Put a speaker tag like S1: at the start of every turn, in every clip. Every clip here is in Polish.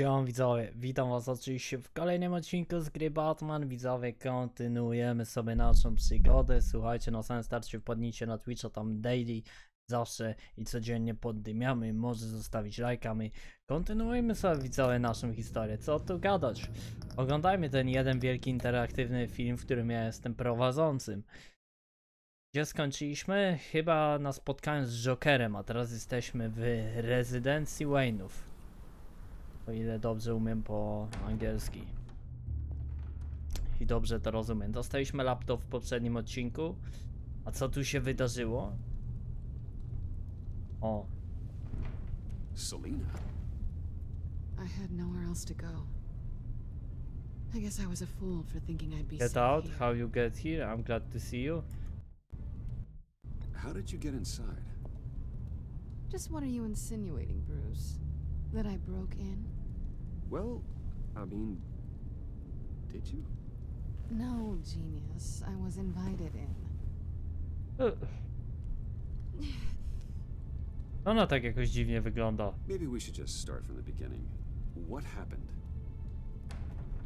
S1: Siema widzowie, witam was oczywiście w kolejnym odcinku z gry Batman. Widzowie, kontynuujemy sobie naszą przygodę. Słuchajcie, na samym starcie wpadnijcie na Twitcha, tam daily, zawsze i codziennie poddymiamy. Może zostawić lajkami. Kontynuujemy sobie widzowie naszą historię. Co tu gadać? Oglądajmy ten jeden wielki interaktywny film, w którym ja jestem prowadzącym. Gdzie skończyliśmy? Chyba na spotkaniu z Jokerem, a teraz jesteśmy w rezydencji Wayne'ów. O ile dobrze umiem po angielski. I dobrze to rozumiem. Dostaliśmy laptop w poprzednim odcinku. A co tu się wydarzyło? O,
S2: Selena.
S3: I had nowhere else to go. I guess I was a fool for thinking I'd be
S1: get out.
S3: here.
S1: How you get here? I'm glad to see you.
S2: How did you get inside?
S3: Just what are you insinuating, Bruce? That I broke in?
S2: Well, I mean, did you?
S3: No, genius. I was invited in.
S1: Uh. Ona tak jakoś dziwnie wygląda.
S2: Maybe we should just start from the beginning. What happened?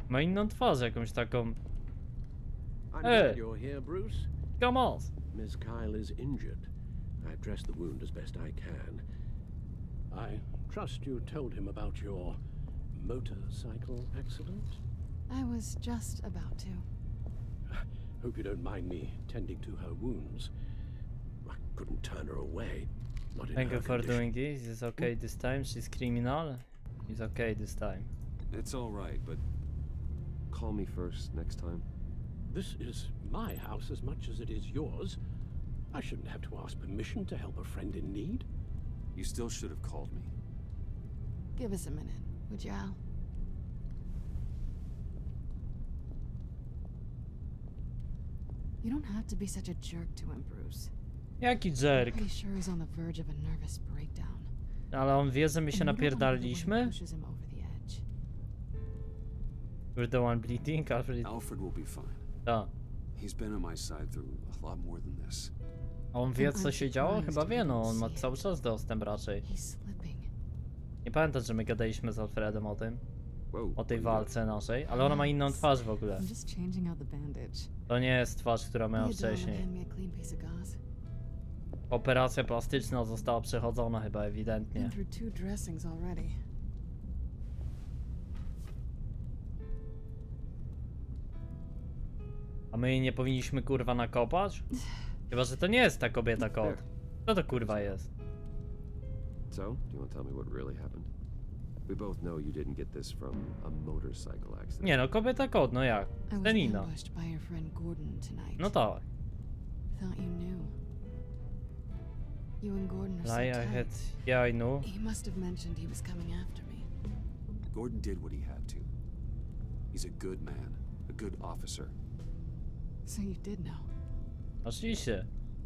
S1: Ma inną twarz jakąś taką.
S4: I'm
S1: Hey.
S4: glad you're here, Bruce.
S1: Come on!
S4: Miss Kyle is injured. I've dressed the wound as best I can. I trust you told him about your motorcycle accident.
S3: I was just about to.
S4: Hope you don't mind me tending to her wounds. I couldn't turn her away. Not in
S1: Thank
S4: her
S1: you for
S4: condition.
S1: doing this. It's okay hmm? this time. She's criminal. It's okay this time.
S2: It's all right, but call me first next time.
S4: This is my house as much as it is yours. I shouldn't have to ask permission to help a friend in need.
S2: You still should have called me.
S3: Give us a minute, would you, Al? You don't have to be such a jerk to him, Bruce.
S1: Jaki
S3: I'm
S1: jerk.
S3: pretty sure he's on the verge of a nervous breakdown.
S1: Ale on wie, że my się
S3: edge.
S1: We're the one bleeding, Alfred.
S2: Alfred will be fine.
S1: Tak.
S2: He's been on my side through a lot more than this.
S1: A on wie co się działo? Chyba wie, no on ma cały czas dostęp raczej.
S3: He's slipping.
S1: Nie pamiętam, że my gadaliśmy z Alfredem o tym, o tej walce naszej, ale ona ma inną twarz w ogóle. To nie jest twarz, która miała wcześniej. Operacja plastyczna została przechodzona chyba ewidentnie. A my jej nie powinniśmy kurwa nakopać? Chyba, że to nie jest ta kobieta kot. Co to kurwa jest?
S2: So, do you want to tell me what really happened? We both know you didn't get this from a motorcycle accident.
S1: Nie no, kobieta kot, no jak?
S3: I was
S1: Stenina.
S3: ambushed by your friend Gordon tonight.
S1: No tak.
S3: Thought you knew. You and Gordon are so
S1: Lie I had... Yeah, I know.
S3: He must have mentioned he was coming after me.
S2: Gordon did what he had to. He's a good man, a good officer.
S3: So you did know.
S1: Oczywiście.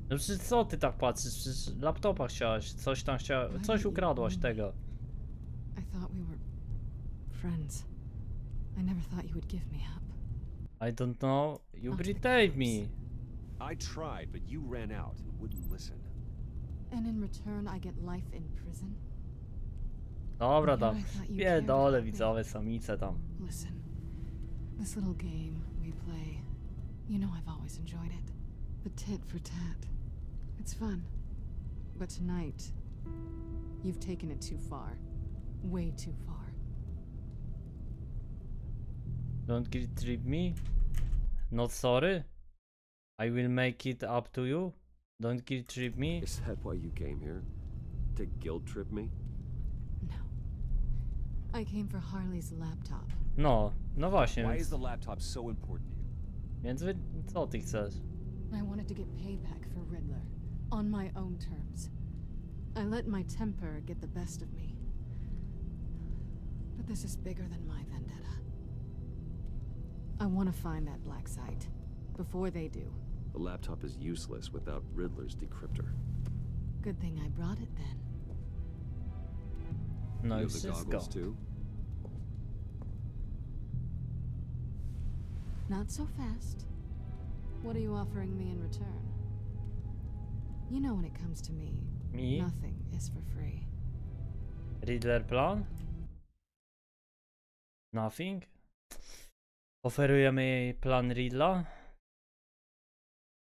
S1: No przecież co ty tak patrzysz? Przecież laptopa chciałaś, coś tam chciałaś, coś ukradłaś tego.
S3: I thought we were friends. I never thought you would give me up.
S1: I don't know, you betrayed me.
S2: I tried, but you ran out and wouldn't listen.
S3: And in return, I get life in prison?
S1: Dobra tam, pierdolę widzowie, samice tam.
S3: Listen, this little game we play, you know I've always enjoyed it. The tit for tat. It's fun. But tonight, you've taken it too far. Way too far.
S1: Don't guilt trip me. Not sorry. I will make it up to you. Don't guilt trip me.
S2: Is that why you came here? To guilt trip me?
S3: No. I came for Harley's laptop.
S1: No, no właśnie,
S2: Why
S1: więc,
S2: is the laptop so important to you?
S1: więc wy, co ty chcesz?
S3: I wanted to get payback for Riddler. On my own terms. I let my temper get the best of me. But this is bigger than my vendetta. I want to find that black site. Before they do.
S2: The laptop is useless without Riddler's decryptor.
S3: Good thing I brought it then.
S1: No
S2: you
S1: i
S2: the
S1: wszystko.
S2: goggles too?
S3: Not so fast. What are you offering me in return? You know when it comes to me,
S1: Mi?
S3: nothing is for free.
S1: Riddler plan? Nothing? Oferujemy jej plan Riddla?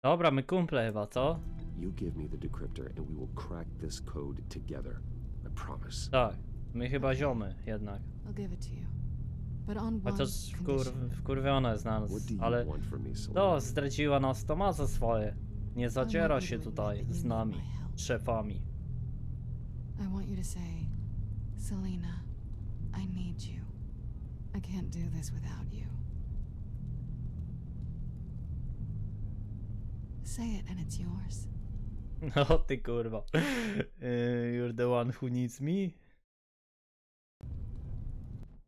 S1: Dobra, my kumple chyba, co?
S2: You give me the decryptor and we will crack this code together. I promise.
S1: Tak, my chyba ziomy jednak.
S3: I'll give it to you. But on one
S1: Chociaż wkur,
S3: condition.
S1: wkurwiona jest na
S2: What
S1: nas, ale
S2: me,
S1: to zdradziła nas, to ma za swoje. Nie zadziera się tutaj z nami, szefami.
S3: I want you to say, Selena, I need you. I can't do this without you. Say it and it's yours.
S1: No ty kurwa. Eh, You're the one who needs me?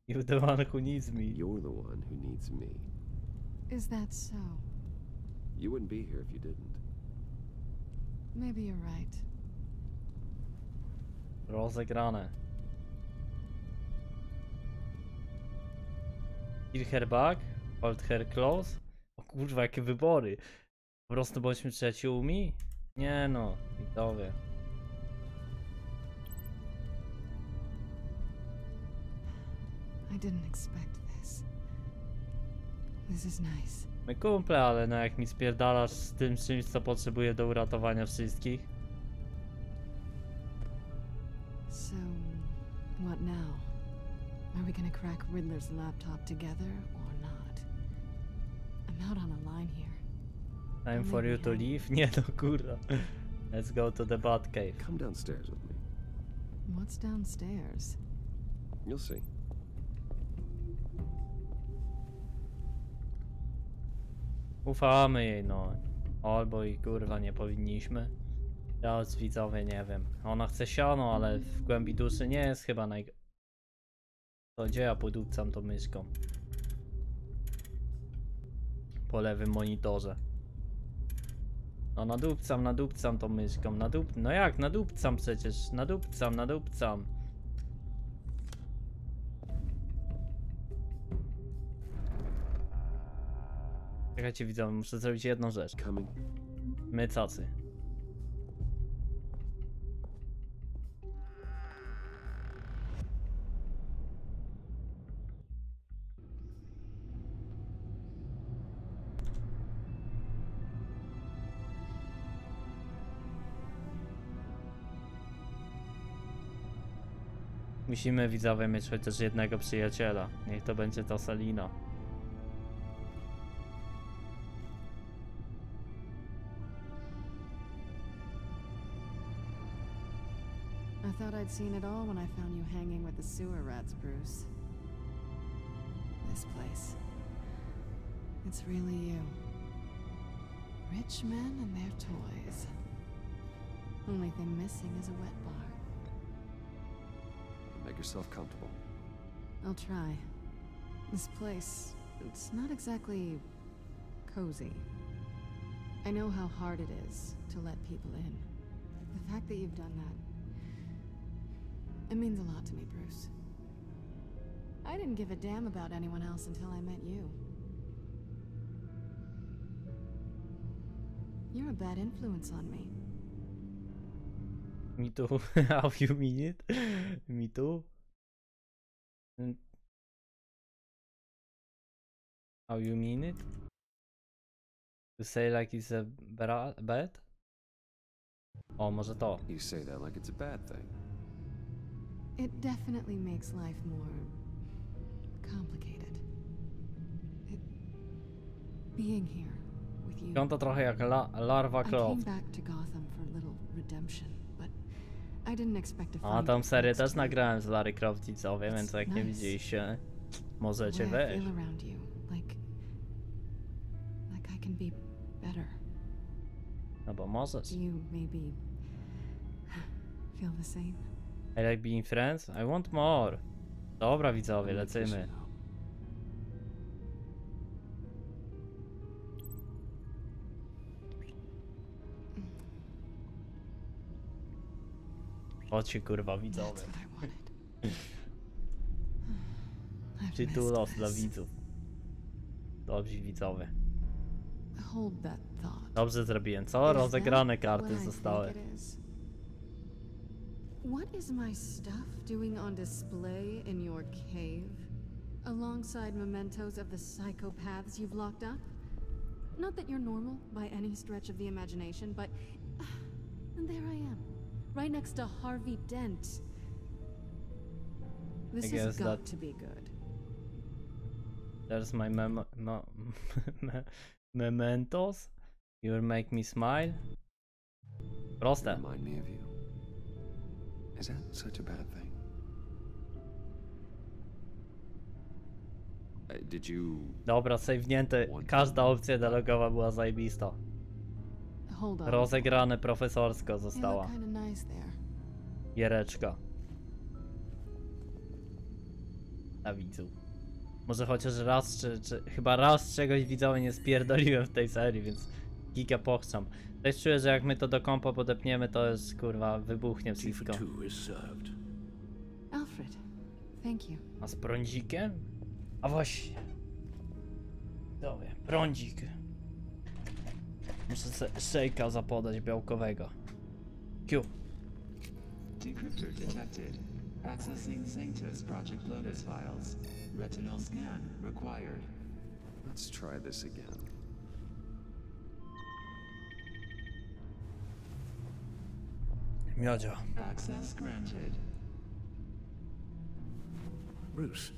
S1: You're the one who needs me.
S2: You're the one who needs me.
S3: Is that so?
S2: You wouldn't be here if you didn't.
S3: Maybe you're right.
S1: Rozegrane. Kill her back? Hold her close? O kurwa, jakie wybory. Po prostu bądźmy przyjaciółmi? Nie no, widzowie.
S3: I didn't expect this. This is nice.
S1: My kumple, ale no jak mi spierdalasz z tym czymś, co potrzebuję do uratowania wszystkich.
S3: So, what now? Are we gonna crack Riddler's laptop together or not? I'm out on a line here.
S1: Time for you to leave? Nie no, kurwa. Let's go to the Batcave.
S2: Come downstairs with me.
S3: What's downstairs?
S2: You'll see.
S1: Ufamy jej, no. Albo i kurwa nie powinniśmy. Teraz widzowie nie wiem. Ona chce siano, ale w głębi duszy nie jest chyba naj... To gdzie ja podupcam tą myszką? Po lewym monitorze. No nadupcam, nadupcam tą myszką, nadup... No jak, nadupcam przecież, nadupcam, nadupcam. Czekajcie widzowie, muszę zrobić jedną rzecz. My cacy. Musimy widzowie mieć chociaż jednego przyjaciela. Niech to będzie to Salina.
S3: Thought I'd seen it all when I found you hanging with the sewer rats, Bruce. This place. It's really you. Rich men and their toys. Only thing missing is a wet bar.
S2: Make yourself comfortable.
S3: I'll try. This place, it's not exactly cozy. I know how hard it is to let people in. The fact that you've done that, it means a lot to me, Bruce. I didn't give a damn about anyone else until I met you. You're a bad influence on me.
S1: Me too. How you mean it? Me too. Mm. How you mean it? To say like it's a bra- bad? O, może to.
S2: You say that like it's a bad thing.
S3: It definitely makes life more complicated. It, being here with you.
S1: Wygląda trochę jak la larwa
S3: I came back to Gotham for a little redemption, but I didn't expect to
S1: A
S3: find it
S1: serię
S3: next
S1: też
S3: to me.
S1: nagrałem z Larry Croft widzowie, więc jak nie
S3: Nice.
S1: widzieliście,
S3: The
S1: możecie
S3: I
S1: wejść.
S3: feel around you, like, like I can be better.
S1: No bo możesz.
S3: You maybe feel the same?
S1: I like being friends? I want more. Dobra widzowie, lecimy. Chodźcie kurwa widzowie.
S3: I've
S1: Przytulos
S3: missed
S1: dla widzów. Dobrzy widzowie.
S3: Hold that thought.
S1: Dobrze zrobiłem, co? Rozegrane karty zostały.
S3: It is? What is my stuff doing on display in your cave? Alongside mementos of the psychopaths you've locked up. Not that you're normal by any stretch of the imagination, but. And there I am, right next to Harvey Dent. This
S1: guess
S3: has got
S1: that-
S3: to be good.
S1: There's my mem me mementos. You will make me smile. Proste.
S2: Remind me of you. Is that such a bad thing? Did you
S1: Dobra, save'nięte. Każda opcja dialogowa była zajebista.
S3: Hold on.
S1: Rozegrane profesorsko została.
S3: kind of nice there.
S1: Giereczka. Na widzu. Może chociaż raz, czy, czy chyba raz czegoś widzowie nie spierdoliłem w tej serii, więc giga pochczam. Też czuję, że jak my to do kompa podepniemy, to jest kurwa wybuchnie wszystko.
S3: Alfred, thank you.
S1: A z prądzikiem? A właśnie. Dobra, prądzik. Muszę se szejka zapodać białkowego. Q.
S5: Decryptor detected. Accessing Sanctus Project Lotus files. Retinal scan required.
S2: Let's try this again.
S1: Miodzio.
S5: Access granted.
S4: Bruce,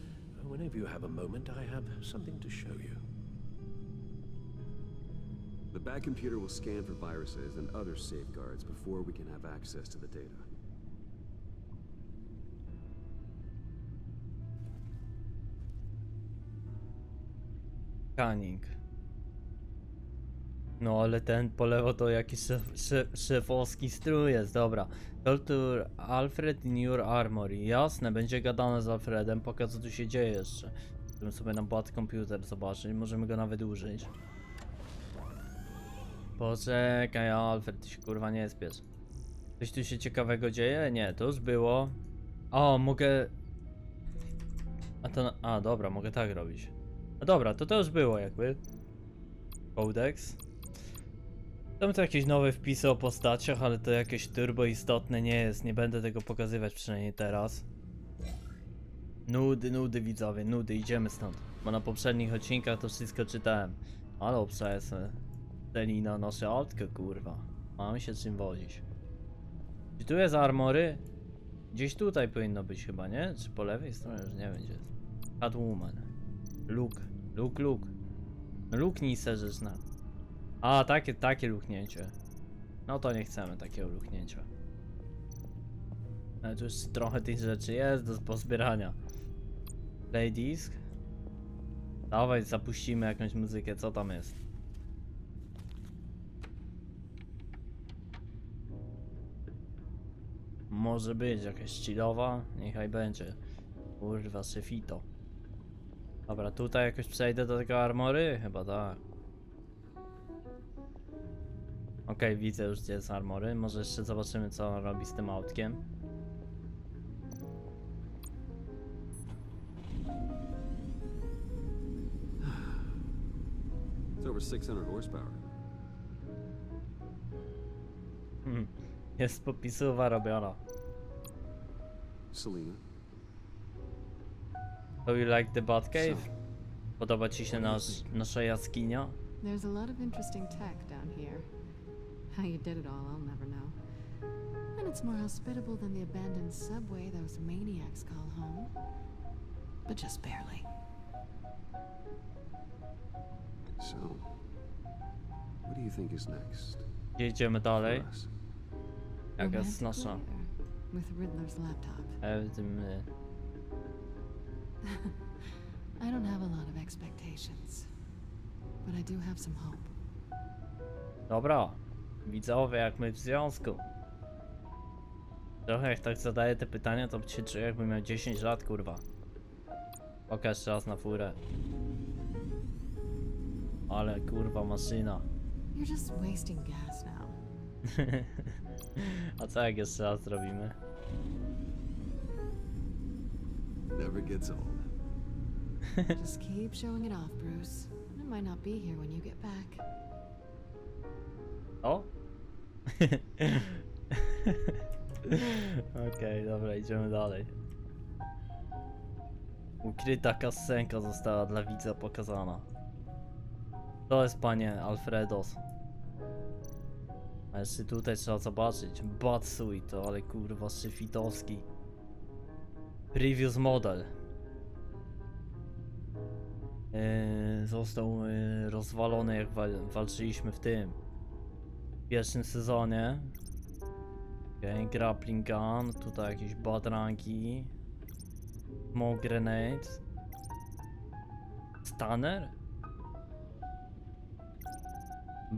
S4: whenever you have a moment, I have something to show you.
S2: The bad computer will scan for viruses and other safeguards before we can have access to the data.
S1: Canning. No ale ten po lewo to jakiś szef, szef, szefowski strój jest, dobra. Dr. Alfred your armory. Jasne, będzie gadane z Alfredem, pokaż co tu się dzieje jeszcze. Żebym sobie na bad komputer zobaczyć, możemy go nawet użyć. Poczekaj Alfred, ty się kurwa nie spiesz. Coś tu się ciekawego dzieje? Nie, to już było. O, mogę... A to... A, dobra, mogę tak robić. No dobra, to to już było jakby. Codex. Tam to jakieś nowe wpisy o postaciach, ale to jakieś turbo istotne nie jest. Nie będę tego pokazywać przynajmniej teraz. Nudy, nudy widzowie, nudy, idziemy stąd. Bo na poprzednich odcinkach to wszystko czytałem. Ale obsesy. Celina, nasze autko, kurwa. Mam się czym wozić. Czy tu jest armory? Gdzieś tutaj powinno być chyba, nie? Czy po lewej stronie? Już nie jest. Catwoman. Luke. Luke, Luke. Luknij se, że zna. A, takie, takie luknięcie. No to nie chcemy takiego luknięcia. Ale tu już trochę tych rzeczy jest do pozbierania. Play disk. Dawaj, zapuścimy jakąś muzykę, co tam jest? Może być jakaś chillowa? Niechaj będzie. Kurwa, szefito. Dobra, tutaj jakoś przejdę do tego armory? Chyba tak. Okej, widzę już gdzie jest armory. Może jeszcze zobaczymy co on robi z tym autkiem.
S2: It's over 600 horsepower.
S1: Hmm. Jest popisowa robiona.
S2: Selena,
S1: Do you like the Batcave? Podoba ci się nasz, nasza jaskinia?
S3: There's a lot of interesting tech. How you did it all, I'll never know. And it's more hospitable than the abandoned subway those maniacs call home. But just barely.
S2: so what do you think is next?
S1: Gdzie idziemy dalej?
S2: for us?
S1: Jaka jest
S3: Romantic
S1: nasza?
S3: later With Riddler's laptop.
S1: E, w tym, e,
S3: I don't have a lot of expectations. But I do have some hope.
S1: Dobra. Widzowie, jak my w związku. Trochę jak tak zadaję te pytania, to się czuję jakbym miał 10 lat, kurwa. Pokaż czas na furę. Ale kurwa maszyna.
S3: You're just wasting gas now.
S1: A co jak jeszcze raz zrobimy?
S2: Never gets old.
S3: just keep showing it off, Bruce. I might not be here when you get back.
S1: O? Okej, dobra, idziemy dalej. Ukryta kasenka została dla widza pokazana. To jest panie Alfredos. A jeszcze tutaj trzeba zobaczyć. Batsui to ale kurwa szyfitowski. Previous model. Yy, został yy, rozwalony jak wal walczyliśmy w tym. W pierwszym sezonie. Okay, grappling gun, tutaj jakieś badranki. Smoke grenade. Stunner?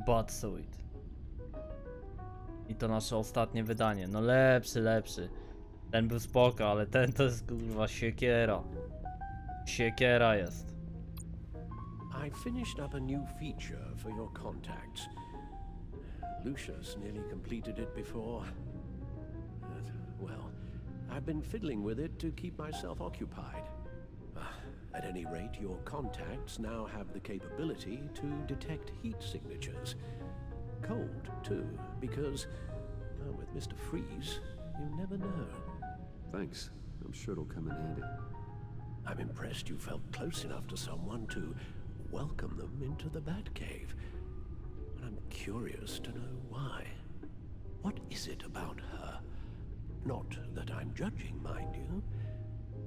S1: Batsuit. I to nasze ostatnie wydanie. No lepszy, lepszy. Ten był spoko, ale ten to jest kurwa siekiera. Siekiera jest.
S4: I finished up a new feature for your contacts. Lucius nearly completed it before. But, well, I've been fiddling with it to keep myself occupied. Ah, At any rate, your contacts now have the capability to detect heat signatures. Cold, too, because, well, with Mr. Freeze, you never know.
S2: Thanks. I'm sure it'll come in handy.
S4: I'm impressed you felt close enough to someone to welcome them into the Batcave. And I'm curious to know why. What is it about her? Not that I'm judging, mind you.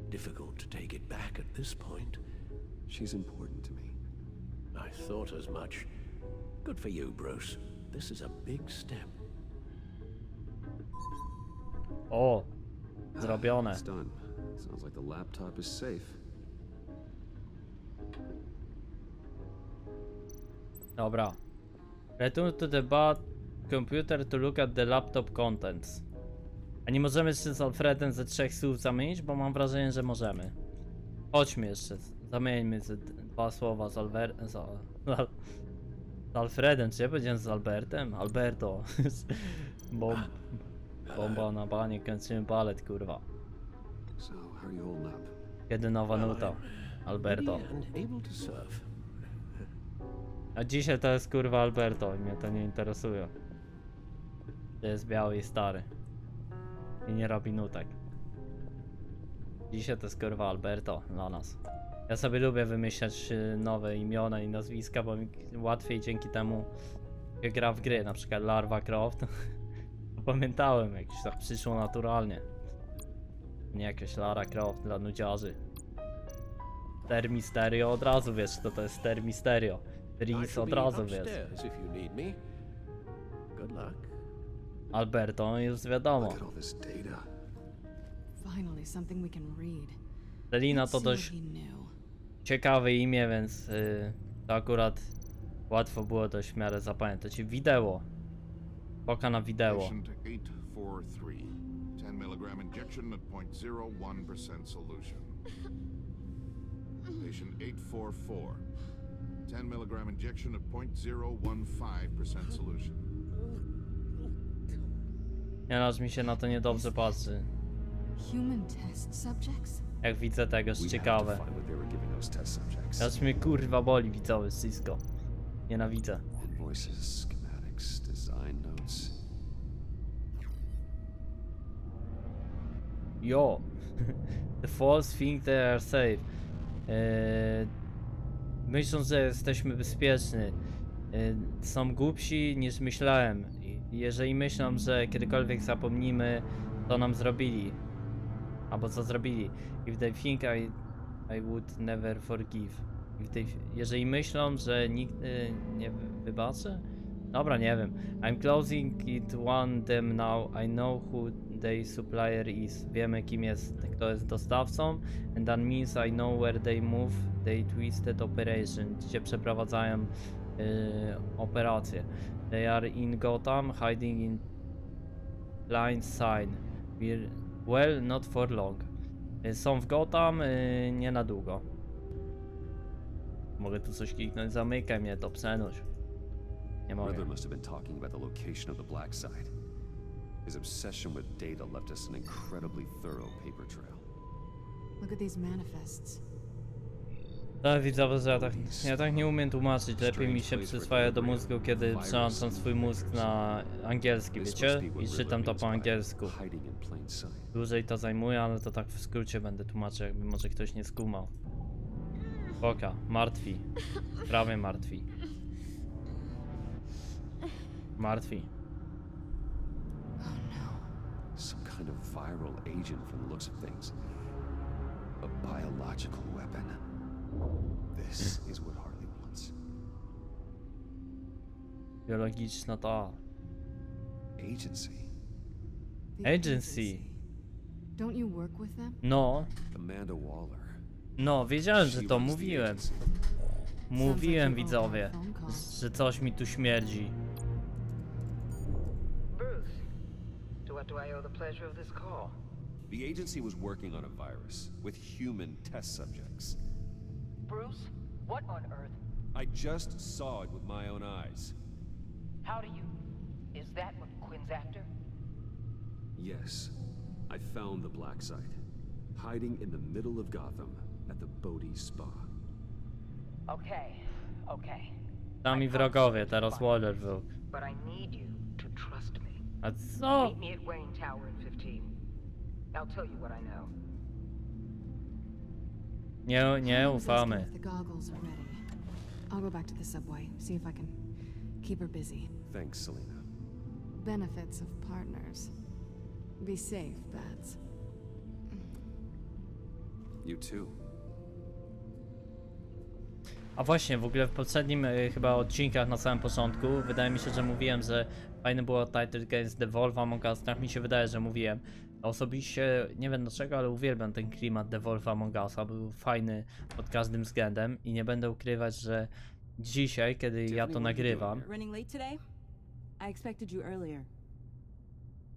S4: Difficult to take it back at this point.
S2: She's important to me.
S4: I thought as much. Good for you, Bruce. This is a big step.
S1: O! Zrobione.
S2: It's done. Sounds like the laptop is safe.
S1: Dobra. Return to the bar computer to look at the laptop contents. A nie możemy jeszcze z Alfredem ze trzech słów zamienić, bo mam wrażenie, że możemy. Chodźmy jeszcze, zamieńmy ze dwa słowa z, Alber z, Al z Alfredem, czy ja powiedziałem z Albertem? Alberto. Bom bomba na banie, kończymy balet, kurwa.
S2: So, how are you holding up?
S4: I'm
S1: Alberto. A dzisiaj to jest kurwa Alberto i mnie to nie interesuje. To jest biały i stary. I nie robi nutek. Dzisiaj to jest kurwa Alberto dla nas. Ja sobie lubię wymyślać y, nowe imiona i nazwiska, bo mi łatwiej dzięki temu gra w gry, na przykład Larva Croft. Pamiętałem, jakś tak przyszło naturalnie. Nie jakaś Lara Croft dla nudziarzy. Termisterio od razu wiesz, co to jest Termisterio.
S4: Shall
S1: od razu wiesz. Alberto już wiadomo. Selina to dość ciekawe imię, więc y, to akurat łatwo było dość w miarę zapamiętać. Wideo. Poka na wideo.
S6: Patient 843. 10 milligram injection at 0.01% solution. Patient 844. 10 milligram injection of 0.015% solution.
S1: Nieraz mi się na to niedobrze patrzy.
S3: Human test subjects?
S1: Jak widzę tego, jest
S2: We have
S1: ciekawe.
S2: find what they were giving those test subjects.
S1: Aż mnie kurwa boli widzowy wszystko. Nienawidzę.
S2: Invoices, schematics, design notes.
S1: Yo. The false think they are safe. Eee, myślą, że jesteśmy bezpieczni. Eee, są głupsi niż myślałem. Jeżeli myślą, że kiedykolwiek zapomnimy, to nam zrobili. Albo co zrobili. If they think I, I would never forgive. They, jeżeli myślą, że nigdy nie wy- wybaczę? Dobra, nie wiem. I'm closing it one them now. I know who their supplier is. Wiemy kim jest, kto jest dostawcą. And that means I know where they move they twisted operation. Gdzie przeprowadzają y, operacje. They are in Gotham, hiding in blind sign. We're, well, not for long. Y, Są w Gotham, y, nie na długo. Mogę tu coś kliknąć, zamykaj mnie to, przenuś. Nie mogę.
S2: Riddler must have been talking about the location of the black site. His obsession with data left us an incredibly thorough paper trail.
S3: Look at these manifests.
S1: Tak, widzowie, że ja tak, ja tak nie umiem tłumaczyć. Lepiej mi się przyswaja do mózgu, kiedy przełączam swój mózg na angielski, wiecie? I czytam to po angielsku. Dłużej to zajmuje, ale to tak w skrócie będę tłumaczył, jakby może ktoś nie skumał. Foka, martwi. Prawie martwi. Martwi.
S3: Oh no.
S2: Some kind of viral agent from the looks of things. A biological weapon. This is what Harley wants.
S1: Biologiczna to.
S2: Agency.
S1: Agency.
S3: Don't you work with them?
S1: No,
S2: Amanda Waller.
S1: no, wiedziałem, że to mówiłem. Mówiłem widzowie, że coś mi tu śmierdzi.
S7: What do I owe the pleasure of this call?
S2: The agency was working on a virus with human test subjects.
S7: Bruce, what on earth?
S2: I just saw it with my own eyes.
S7: How do you. Is that what Quinn's after?
S2: Yes, I found the black site, hiding in the middle of Gotham at the Bodhi Spa.
S7: Okay, okay.
S1: Sami wrogowie, teraz
S7: to
S1: Waller wróg.
S7: But I need you to trust me.
S1: A co?
S7: Meet me at Wayne Tower in 15. I'll tell you what I know.
S1: Nie, nie ufamy.
S3: If the goggles are ready. I'll go back to the subway, see if I can keep her busy.
S2: Thanks, Selena.
S3: Benefits of partners. Be safe, Bats.
S2: You too.
S1: A właśnie, w ogóle w poprzednim e, chyba odcinkach na samym początku, wydaje mi się, że mówiłem, że fajne było Title Games Devolve Among Us, tak mi się wydaje, że mówiłem. Osobiście, nie wiem dlaczego, ale uwielbiam ten klimat Devolve Among Usa, był fajny pod każdym względem i nie będę ukrywać, że dzisiaj, kiedy ja to nagrywam,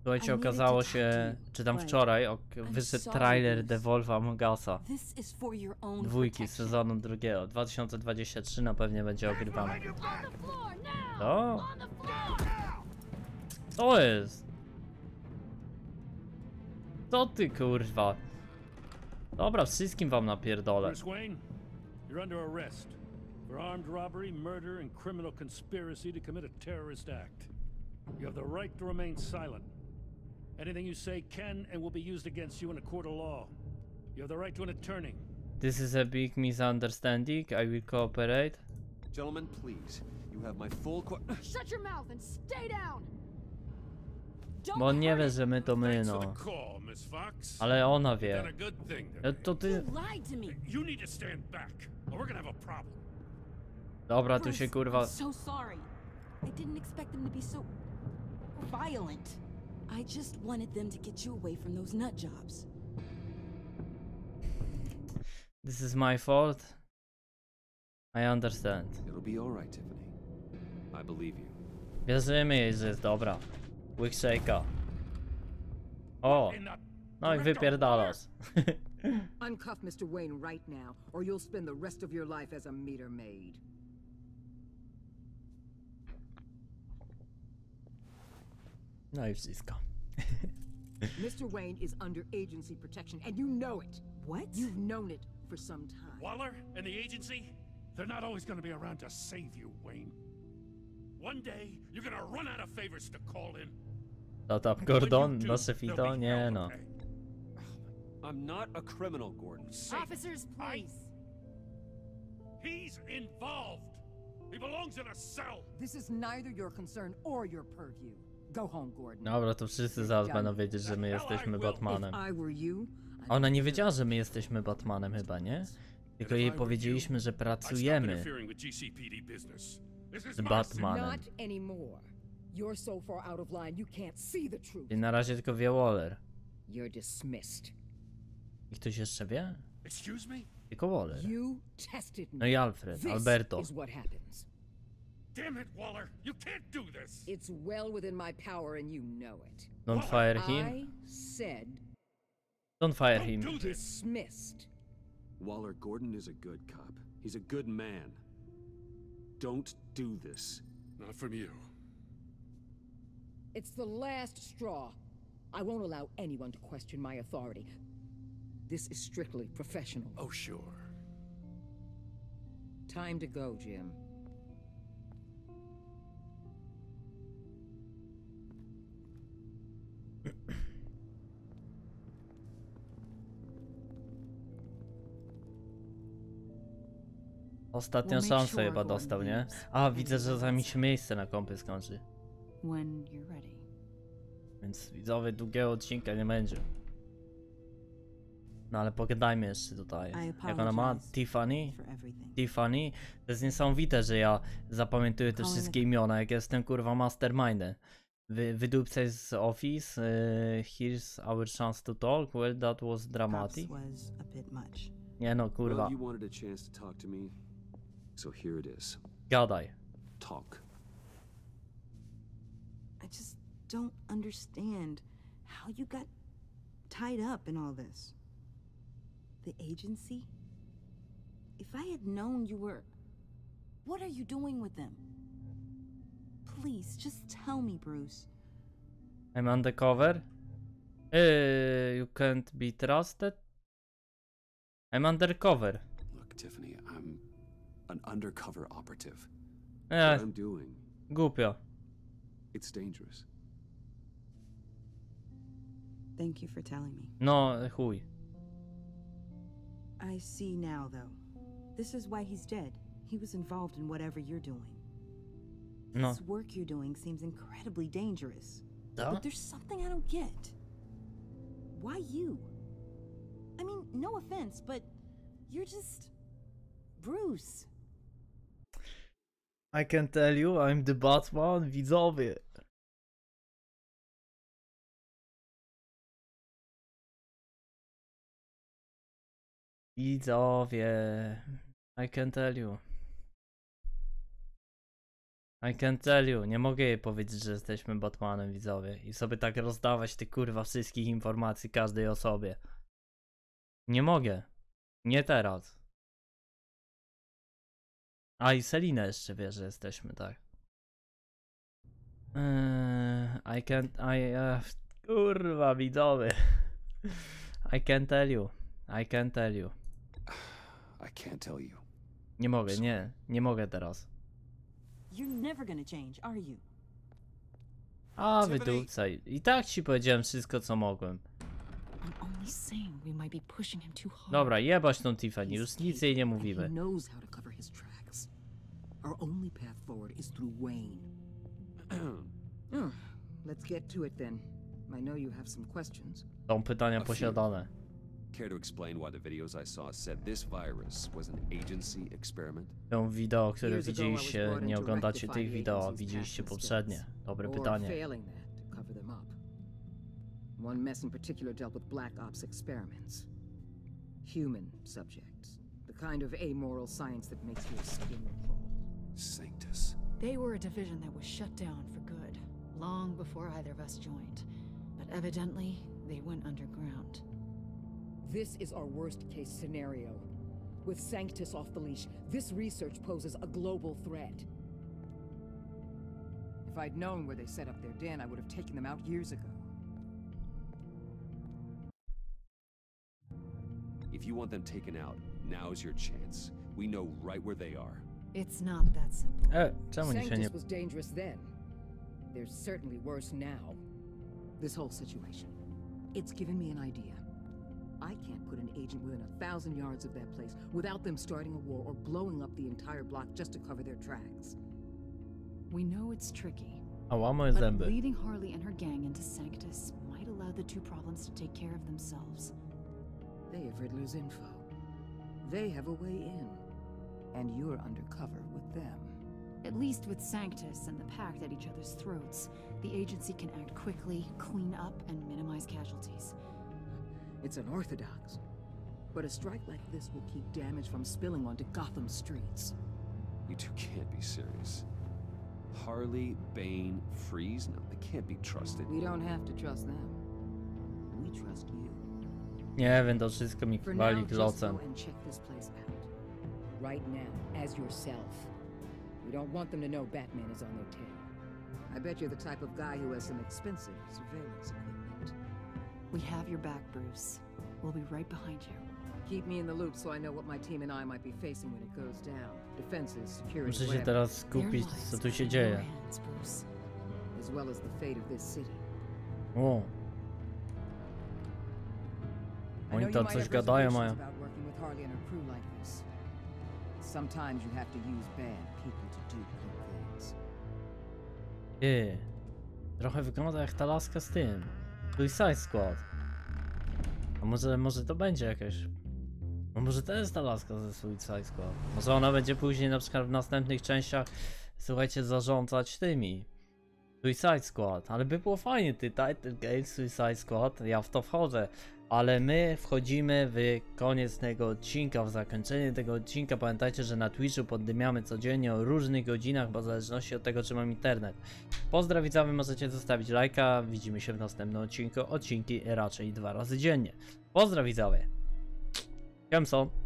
S1: słuchajcie, okazało się, czy tam wczoraj, ok, wyszedł trailer. Devolve Among Usa. Dwójki
S8: protection.
S1: sezonu drugiego, 2023 na pewnie będzie ogrywane. To? Co jest? Co ty kurwa? Dobra, wszystkim wam napierdolę.
S9: Bruce Wayne, you're under arrest for armed robbery, murder, and criminal conspiracy to commit a terrorist act. You have the right to remain silent. Anything you say can and will be used against you in a court of law. You have the right to an attorney.
S1: This is a big misunderstanding. I will cooperate.
S2: Gentlemen, please. You have my full co-
S3: Shut your mouth and stay down!
S1: Bo on nie wie, że my to my, no. Ale ona wie.
S9: today.
S1: To ty... Dobra, tu się kurwa...
S8: I didn't expect them to be so violent. I just wanted them to get you away from those nut jobs.
S1: This is my fault. I understand.
S2: It'll be all right, Tiffany. I believe you.
S1: Wierzymy jej, że jest dobra. Łyk shake'a. O!
S9: In the
S1: No i wypierdalasz.
S10: Uncuff Mr. Wayne right now, or you'll spend the rest of your life as a meter maid.
S1: No i wszystko.
S10: Mr. Wayne is under agency protection, and you know it.
S8: What?
S10: You've known it for some time.
S9: Waller and the agency, they're not always going to be around to save you, Wayne. One day, you're going to run out of favors to call in.
S1: To tam Gordon,
S9: you do,
S1: nasze
S9: there'll
S1: fito?
S9: be
S1: Nie no.
S2: I'm not a criminal, Gordon.
S3: Officers, please!
S9: He's involved. He belongs in a cell.
S10: This is neither your concern or your purview. Go home, Gordon.
S1: Dobra, to wszyscy zaraz będą wiedzieć, że my jesteśmy Batmanem. Ona nie wiedziała, że my jesteśmy Batmanem chyba, nie? Tylko jej powiedzieliśmy, że pracujemy z. Batmanem.
S10: Not anymore. You're so far out of line, you can't see the truth.
S1: I na razie tylko wie Waller.
S10: You're dismissed.
S1: I ktoś jeszcze wie?
S9: Excuse me?
S1: Tylko Waller.
S10: You tested me.
S1: No i Alfred,
S10: This
S1: Alberto.
S10: is what happens.
S9: Damn it, Waller. You can't do this.
S10: It's well within my power, and you know it.
S1: Don't fire him.
S10: I said
S1: Don't fire
S9: Don't
S1: him.
S9: do this.
S10: dismissed.
S2: Waller, Gordon is a good cop. He's a good man. Don't do this.
S9: Not from you.
S10: It's the last straw. I won't allow anyone to question my authority. This is strictly professional.
S9: Oh, sure.
S10: Time to go, Jim.
S1: Ostatnią
S8: We'll make
S1: szansę
S8: sure
S1: chyba
S8: Gordon
S1: dostał, nie?
S8: leaves
S1: A,
S8: and
S1: widzę, że
S8: he
S1: za mi
S8: lets
S1: się miejsce na kompy skończy.
S8: When you're ready.
S1: Więc widzowie długiego odcinka nie będzie. No ale pogadajmy jeszcze tutaj. Jak ona ma? Tiffany? Tiffany? To jest niesamowite, że ja zapamiętuję te wszystkie imiona, jak jestem kurwa mastermindem. Wy, z Office, y, here's our chance to talk, well that was dramatic.
S8: Perhaps was a bit much.
S1: Nie no, kurwa,
S2: Well, you wanted a chance to talk to me, so here it is.
S1: gadaj.
S2: Talk.
S8: I just don't understand how you got tied up in all this. The agency? If I had known you were. What are you doing with them? Please, just tell me, Bruce.
S1: I'm undercover? Uh, you can't be trusted? I'm undercover.
S2: Look, Tiffany, I'm an undercover operative.
S1: Eh,
S2: What I'm doing,
S1: głupio.
S2: It's dangerous.
S8: Thank you for telling me.
S1: No, eh, chuj.
S8: I see now, though. This is why he's dead. He was involved in whatever you're doing.
S1: No.
S8: This work you're doing seems incredibly dangerous.
S1: Da?
S8: But there's something I don't get. Why you? I mean, no offense, but you're just. Bruce.
S1: I can tell you, I'm the Batman, widzowie. Widzowie. I can tell you. I can tell you. Nie mogę jej powiedzieć, że jesteśmy Batmanem, widzowie. I sobie tak rozdawać tych kurwa wszystkich informacji każdej osobie. Nie mogę. Nie teraz. A i Selina jeszcze wie, że jesteśmy, tak. Eee, I can't. I. Uh, kurwa, widzowie. I can tell you. I can tell you.
S2: I can't tell you.
S1: Nie mogę, nie. Nie mogę teraz.
S8: You're never gonna change, are you?
S1: A, wydupcaj. I tak ci powiedziałem wszystko, co mogłem. Dobra, jebać tą Tiffany, już nic jej nie mówimy.
S10: Our only path forward is through Wayne. Oh, let's get to it then. I know you have some questions.
S1: Są pytania
S2: A few.
S1: posiadane.
S2: Care to explain why the videos I saw said this virus was an agency experiment?
S1: Tą wideo, które
S10: Years ago, I was
S1: widzieliście,
S10: brought in
S1: nie
S10: to
S1: oglądacie
S10: rectify
S1: tych
S10: the
S1: wideo,
S10: agency's
S1: widzieliście
S10: past
S1: poprzednie.
S10: mistakes.
S1: Dobre
S10: or
S1: pytanie.
S10: failing that to cover them up. One mess in particular dealt with Black Ops experiments. Human subjects. The kind of amoral science that makes your skin crawl.
S2: Sanctus.
S3: They were a division that was shut down for good, long before either of us joined. But evidently, they went underground.
S10: This is our worst case scenario. With Sanctus off the leash, this research poses a global threat. If I'd known where they set up their den, I would have taken them out years ago.
S2: If you want them taken out, now's your chance. We know right where they are.
S3: It's not that simple.
S1: E, czemu nie
S10: Sanctus was dangerous then. They're certainly worse now. This whole situation. It's given me an idea. I can't put an agent within a thousand yards of that place without them starting a war or blowing up the entire block just to cover their tracks.
S3: We know it's tricky,
S1: Ała, moje
S3: but
S1: zęby.
S3: leading Harley and her gang into Sanctus might allow the two problems to take care of themselves.
S10: They have Riddler's info. They have a way in. And you're undercover with them.
S3: At least with Sanctus and the pact at each other's throats, the agency can act quickly, clean up, and minimize casualties.
S10: It's unorthodox. But a strike like this will keep damage from spilling onto Gotham streets.
S2: You two can't be serious. Harley, Bane, Freeze? No, they can't be trusted.
S10: We don't have to trust them. We trust you.
S1: Nie wiem, to wszystko mi
S10: For
S1: wali
S10: now, just Right now, as yourself. We don't want them to know Batman is on their tail. I bet you're the type of guy who has some expensive surveillance equipment.
S3: We have your back, Bruce. We'll be right behind you.
S10: Keep me in the loop so I know what my team and I might be facing when it goes down. Defenses, security,
S1: Muszę się teraz
S3: Their
S1: skupić, co tu się dzieje.
S3: your hands, Bruce.
S10: as well as the fate of this city.
S1: O,
S10: I
S1: Oni
S10: know
S1: to
S10: you might
S1: coś gadają, mają.
S10: Sometimes you have to use bad people to do good things.
S1: Trochę wygląda jak ta laska z tym. Suicide Squad. A może, może to będzie jakaś... No może to jest ta laska ze Suicide Squad. Może ona będzie później na przykład w następnych częściach, słuchajcie, zarządzać tymi. Suicide Squad. Ale by było fajnie, ty Title Game Suicide Squad, ja w to wchodzę. Ale my wchodzimy w koniec tego odcinka, w zakończenie tego odcinka. Pamiętajcie, że na Twitchu poddymiamy codziennie o różnych godzinach, bo w zależności od tego, czy mam internet. Pozdrawiam, widzowie, możecie zostawić lajka. Widzimy się w następnym odcinku. Odcinki raczej dwa razy dziennie. Pozdrawiam, widzowie. Siemson.